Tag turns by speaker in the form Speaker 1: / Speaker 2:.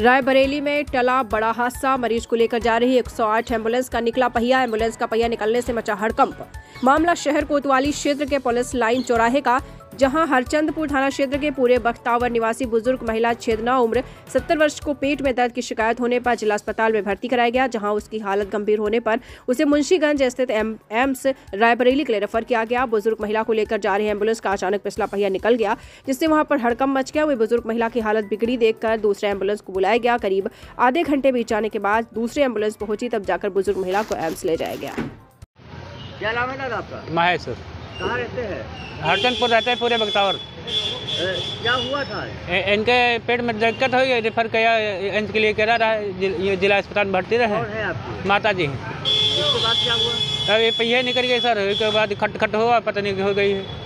Speaker 1: रायबरेली में टला बड़ा हादसा। मरीज़ को लेकर जा रही 108 एंबुलेंस का निकला पहिया। एंबुलेंस का पहिया निकलने से मचा हड़कंप। मामला शहर कोतवाली क्षेत्र के पुलिस लाइन चौराहे का जहाँ हरचंदपुर थाना क्षेत्र के पूरे बख्तावर निवासी बुज़ुर्ग महिला छेदना उम्र 70 वर्ष को पेट में दर्द की शिकायत होने पर जिला अस्पताल में भर्ती कराया गया जहाँ उसकी हालत गंभीर होने पर उसे मुंशीगंज स्थित एम, एम्स रायबरेली के लिए रेफर किया गया। बुज़ुर्ग महिला को लेकर जा रही एंबुलेंस का अचानक पिछला पहिया निकल गया जिससे वहाँ पर हड़कम मच गया। वही बुज़ुर्ग महिला की हालत बिगड़ी देखकर दूसरे एंबुलेंस को बुलाया गया। करीब आधे घंटे बीत जाने के बाद दूसरे एंबुलेंस पहुँची तब जाकर बुज़ुर्ग महिला को एम्स ले जाया गया।
Speaker 2: क्या नाम है दादा आपका?
Speaker 3: महेश सर।
Speaker 2: कहाँ रहते हैं?
Speaker 3: हरचंदपुर रहते हैं पूरे
Speaker 2: बगतावर। क्या हुआ था?
Speaker 3: ए- इनके पेट में दिक्कत हो गई रेफर किया एम्स के लिए करा रहा है जिला अस्पताल में भर्ती रहे।
Speaker 2: है
Speaker 3: माता जी
Speaker 2: उसके बाद क्या हुआ?
Speaker 3: अब ये पहिए निकल गए सर। उसके बाद खट खट हुआ पता नहीं हो गई है।